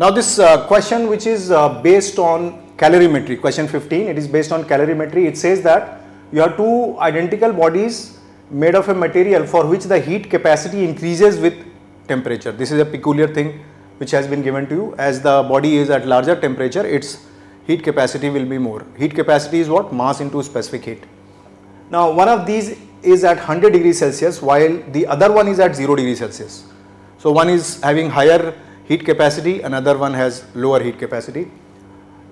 Now this uh, question which is uh, based on calorimetry, question 15, it is based on calorimetry. It says that you have two identical bodies made of a material for which the heat capacity increases with temperature. This is a peculiar thing which has been given to you as the body is at larger temperature its heat capacity will be more. Heat capacity is what? Mass into specific heat. Now one of these is at 100 degrees Celsius while the other one is at 0 degrees Celsius. So one is having higher heat capacity, another one has lower heat capacity.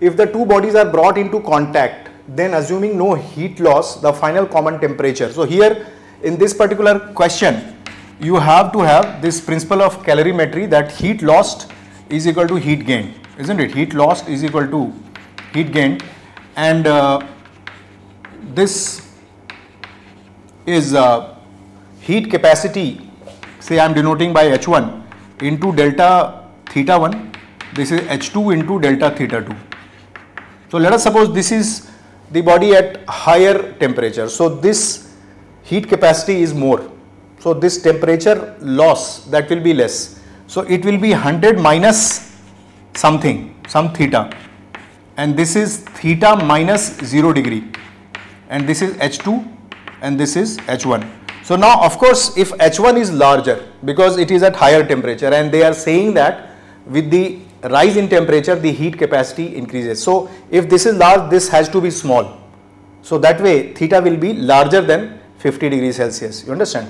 If the two bodies are brought into contact, then assuming no heat loss, the final common temperature. So here in this particular question, you have to have this principle of calorimetry that heat lost is equal to heat gained, isn't it? Heat lost is equal to heat gained and uh, this is uh, heat capacity say I am denoting by H1 into delta theta 1 this is H2 into delta theta 2. So let us suppose this is the body at higher temperature. So this heat capacity is more. So this temperature loss that will be less. So it will be 100 minus something, some theta and this is theta minus 0 degree and this is H2 and this is H1. So now of course if H1 is larger because it is at higher temperature and they are saying that with the rise in temperature the heat capacity increases. So if this is large this has to be small. So that way theta will be larger than 50 degrees Celsius you understand.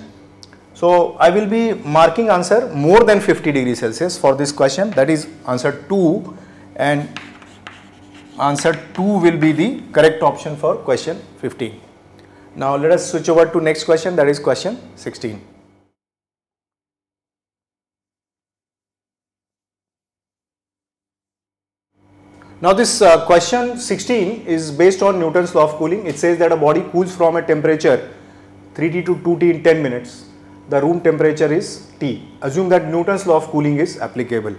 So I will be marking answer more than 50 degrees Celsius for this question that is answer 2 and answer 2 will be the correct option for question 15. Now let us switch over to next question that is question 16. Now this uh, question 16 is based on Newton's law of cooling. It says that a body cools from a temperature 3T to 2T in 10 minutes. The room temperature is T. Assume that Newton's law of cooling is applicable.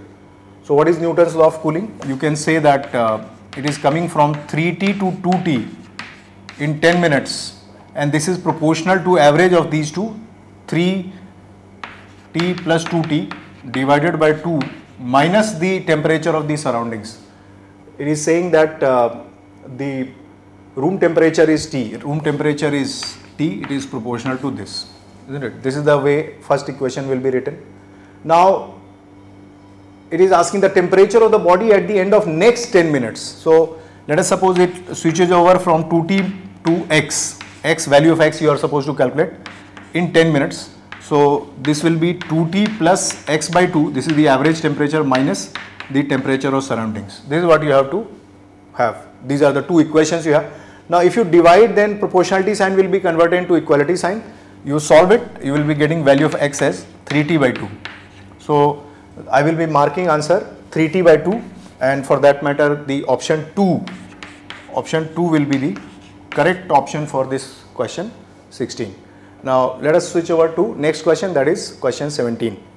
So what is Newton's law of cooling? You can say that uh, it is coming from 3T to 2T in 10 minutes and this is proportional to average of these two 3T plus 2T divided by 2 minus the temperature of the surroundings it is saying that uh, the room temperature is T, room temperature is T, it is proportional to this, isn't it? This is the way first equation will be written. Now, it is asking the temperature of the body at the end of next 10 minutes. So, let us suppose it switches over from 2T to X, X value of X you are supposed to calculate in 10 minutes. So, this will be 2T plus X by 2, this is the average temperature minus the temperature of surroundings. This is what you have to have. These are the two equations you have. Now if you divide then proportionality sign will be converted into equality sign. You solve it, you will be getting value of x as 3t by 2. So I will be marking answer 3t by 2 and for that matter the option 2, option 2 will be the correct option for this question 16. Now let us switch over to next question that is question 17.